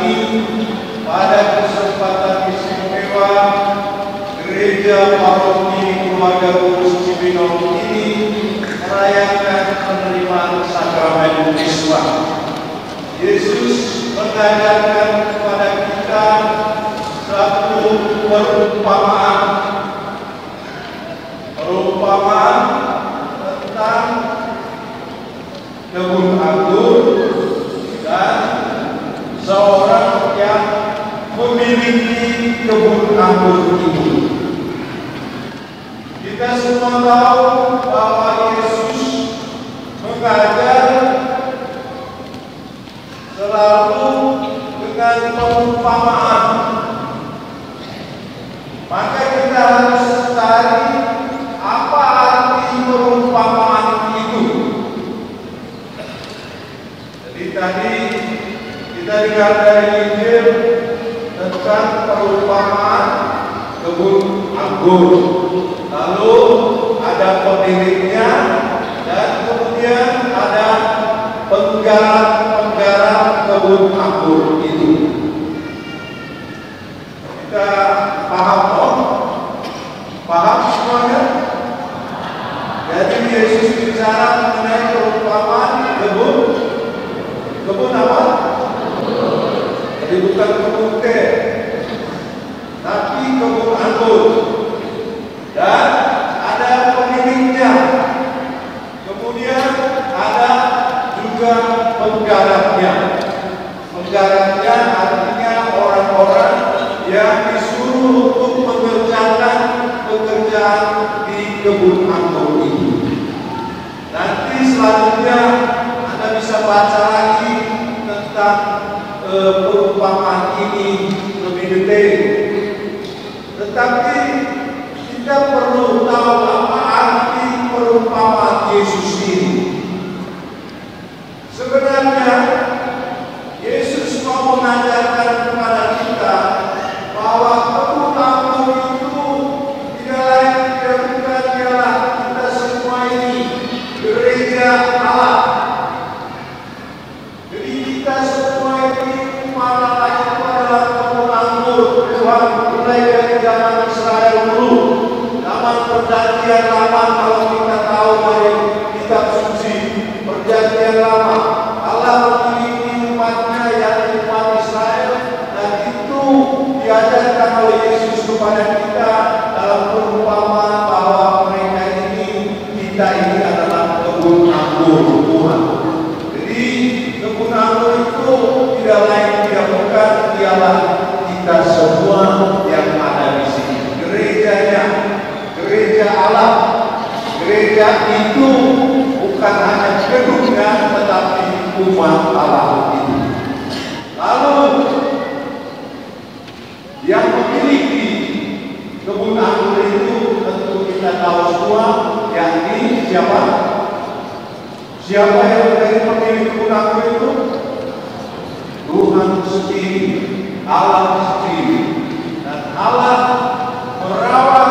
ini pada kesempatan istimewa Gereja Paroki Keluarga Kudus Cibinong ini merayakan penerimaan sakramen Krisma. Yesus mengajarkan kepada kita satu perumpamaan perumpamaan tentang kebun anggur dan seorang yang memiliki kebun anggur itu. Kita semua tahu bahwa Yesus mengajar selalu dengan perumpamaan. Maka kita harus cari apa arti perumpamaan itu. Jadi tadi dengar dari Injil tentang perumpamaan kebun anggur. Lalu ada pemiliknya dan kemudian ada penggarap-penggarap kebun anggur itu. Kita paham dong? Paham semuanya? Jadi Yesus bicara mengenai perumpamaan kebun kebun apa? Jadi bukan kebun tapi kebun anggur. Dan ada pemiliknya. Kemudian ada juga penggarapnya. Penggarapnya artinya orang-orang yang disuruh untuk mengerjakan pekerjaan di kebun anggur ini. Nanti selanjutnya Anda bisa baca lagi tentang perumpamaan ini lebih detail. Tetapi kita perlu tahu apa arti perumpamaan Yesus ini. Sebenarnya Yesus mau mengajarkan kepada kita bahwa kebun anggur itu tidak lain tidak bukan ialah kita semua ini gereja Allah. Jadi kita semua ini malah itu adalah kebun anggur Tuhan mulai dari zaman Israel dulu, zaman perjanjian lama kalau kita tahu dari kitab suci perjanjian lama Allah memiliki umatnya yang umat Israel dan itu diajarkan oleh Yesus kepada kita dalam perumpamaan bahwa mereka ini kita ini adalah kebun anggur Tuhan. Jadi kebun anggur itu tidak lain tidak bukan ialah kita semua yang ada di sini. Gerejanya, gereja Allah, gereja itu bukan hanya gedungnya tetapi umat Allah itu. Lalu yang memiliki kebun anggur itu tentu kita tahu semua yakni siapa? Siapa yang menjadi pemilik kebun anggur itu? Tuhan sendiri, Allah sendiri. Dan Allah merawat,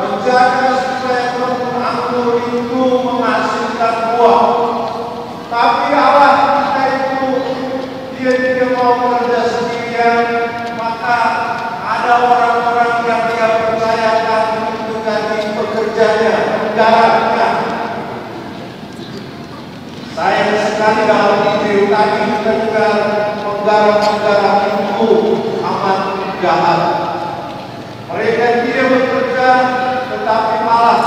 menjaga supaya kebun itu menghasilkan buah. Tapi Allah kita itu dia tidak mau bekerja sendirian, maka ada orang-orang yang dia percayakan untuk menjadi pekerjanya, garapnya. Sekali dalam video tadi kita juga penggarap-penggarap itu amat jahat. Mereka tidak bekerja, tetapi malah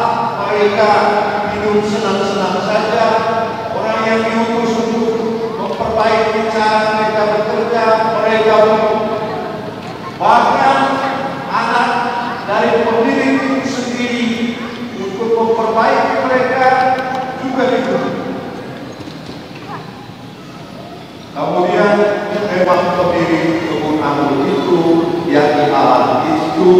mereka hidup senang-senang saja. Orang yang diutus untuk memperbaiki cara mereka bekerja, mereka bunuh. Bahkan anak dari pemilik itu sendiri untuk memperbaiki mereka juga dibunuh. Kemudian memang pemilik kebun anggur itu yang Allah itu